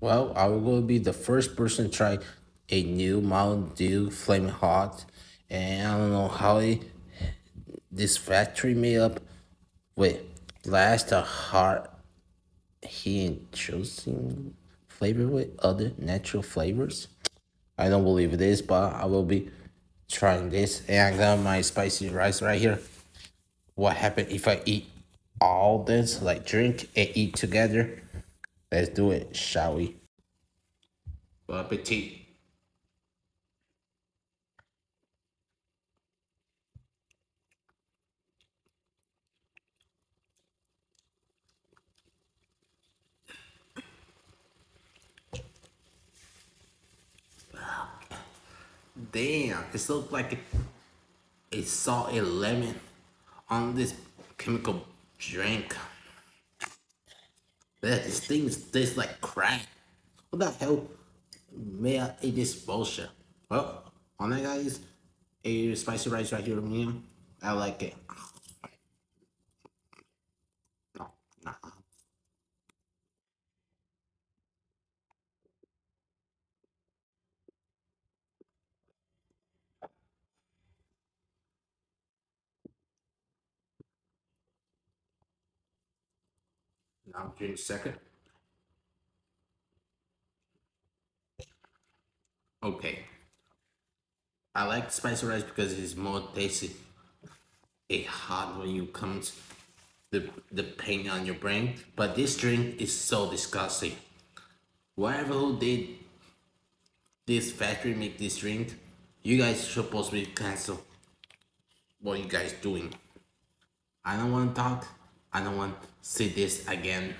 Well, I will be the first person to try a new Mountain Dew Flaming Hot, and I don't know how it, this factory made up with blast a heart he choosing flavor with other natural flavors. I don't believe it is, but I will be trying this. And I got my spicy rice right here. What happened if I eat all this, like drink and eat together? Let's do it, shall we? Bon appetit. Damn, it looks like a salt and lemon on this chemical drink. That this thing tastes like crack. What the hell may I eat this bullshit? Well, on that guys, a spicy rice right here, me. I like it. Now drink second. Okay. I like spicy rice because it's more tasty. It hot when you come to the the pain on your brain. But this drink is so disgusting. Whoever who did this factory make this drink, you guys supposed to be cancelled. What you guys doing? I don't want to talk. I don't want to see this again.